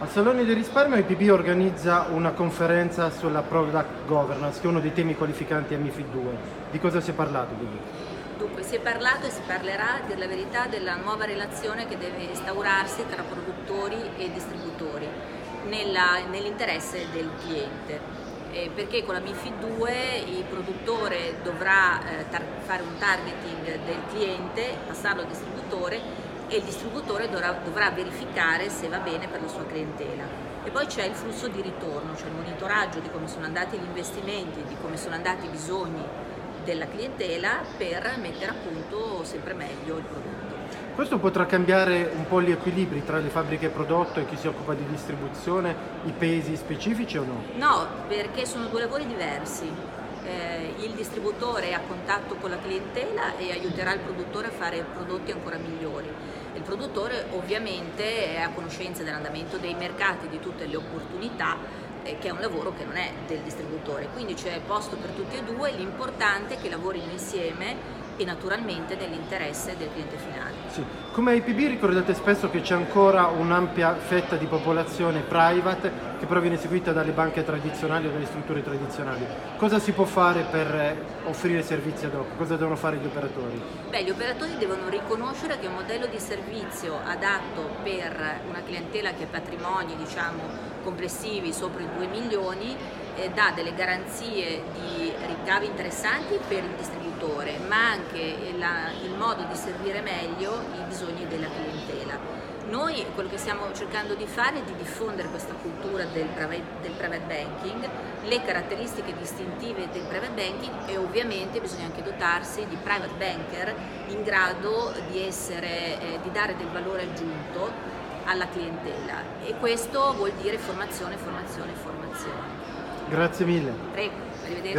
Al Salone del Risparmio IPB organizza una conferenza sulla product governance, che è uno dei temi qualificanti a MIFID 2. Di cosa si è parlato? Dunque, si è parlato e si parlerà, a dire la verità, della nuova relazione che deve instaurarsi tra produttori e distributori nell'interesse nell del cliente. Eh, perché con la MIFID 2 il produttore dovrà eh, fare un targeting del cliente, passarlo al distributore e il distributore dovrà, dovrà verificare se va bene per la sua clientela. E poi c'è il flusso di ritorno, cioè il monitoraggio di come sono andati gli investimenti, di come sono andati i bisogni della clientela per mettere a punto sempre meglio il prodotto. Questo potrà cambiare un po' gli equilibri tra le fabbriche prodotto e chi si occupa di distribuzione, i pesi specifici o no? No, perché sono due lavori diversi. Eh, il distributore è a contatto con la clientela e aiuterà il produttore a fare prodotti ancora migliori. Il produttore ovviamente è a conoscenza dell'andamento dei mercati, di tutte le opportunità eh, che è un lavoro che non è del distributore, quindi c'è posto per tutti e due, l'importante è che lavorino insieme e naturalmente nell'interesse del cliente finale. Sì. Come IPB ricordate spesso che c'è ancora un'ampia fetta di popolazione private che però viene seguita dalle banche tradizionali o dalle strutture tradizionali. Cosa si può fare per eh, offrire servizi ad hoc? Cosa devono fare gli operatori? Beh, gli operatori devono riconoscere che un modello di servizio adatto per una clientela che ha patrimoni diciamo, complessivi sopra i 2 milioni eh, dà delle garanzie di ricavi interessanti per il distributore, ma anche la, il modo di servire meglio i bisogni della clientela. Noi quello che stiamo cercando di fare è di diffondere questa cultura del private, del private, banking, le caratteristiche distintive del private banking e ovviamente bisogna anche dotarsi di private banker in grado di, essere, eh, di dare del valore aggiunto alla clientela e questo vuol dire formazione, formazione, formazione. Grazie mille. Prego, arrivederci.